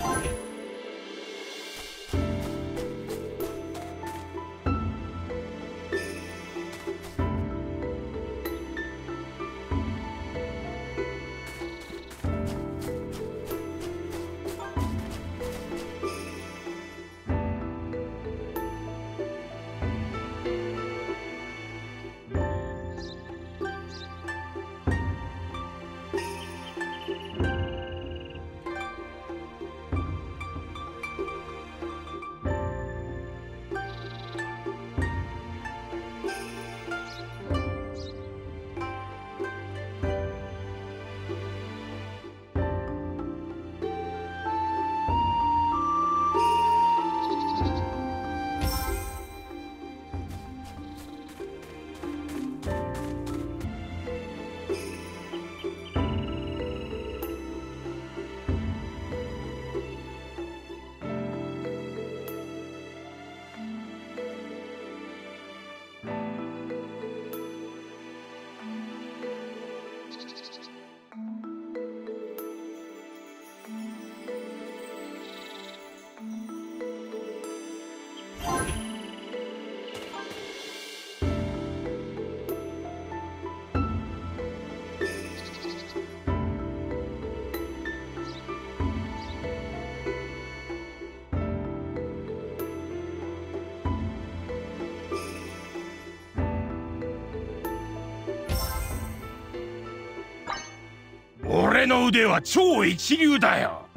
Bye. 俺の腕は超一流だよ。